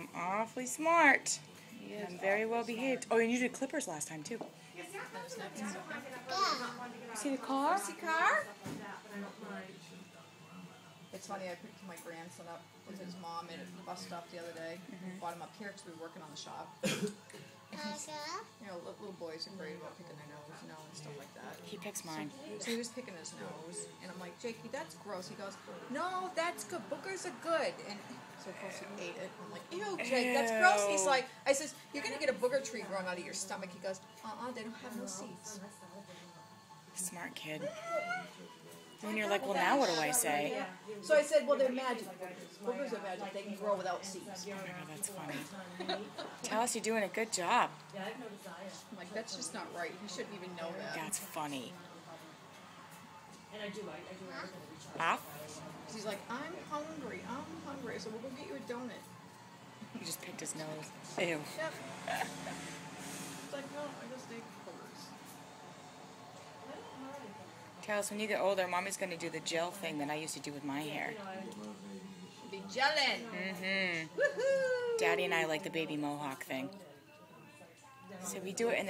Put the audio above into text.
am awfully smart. I'm very well behaved. Oh, and you did clippers last time too. See the car? See car? It's funny, I picked my grandson up with his mom at the bus stop the other day. Mm-hmm. Brought him up here because we were working on the shop. You know, li- little boys are great about picking their nose, you know, and stuff like that. He picks mine. So he was picking his nose, and I'm like, Jakey, that's gross. He goes, No, that's good. Bookers are good. And so of course he ate it. I'm like, Ew, Jake, that's gross. He's like, I says, You're gonna get a booger tree growing out of your stomach. He goes, Uh uh they don't have no seeds. Smart kid. When you're like, well, now what do I say? So I said, Well, they're magic boogers. Boogers are magic. They can grow without seeds. Oh, that's funny. Talis you're doing a good job. I'm like, That's just not right. He shouldn't even know that. That's funny. And I do, I, I do everything to. Ah, He's like, I'm hungry. I'm hungry. So we'll go get you a donut. He just picked his nose. Ew. Yep. It's like, no, I just ate boogers. Talis when you get older, mommy's going to do the gel thing that I used to do with my hair. Be gelling. Mm-hmm. Woohoo! Daddy and I like the baby mohawk thing. So we do it in the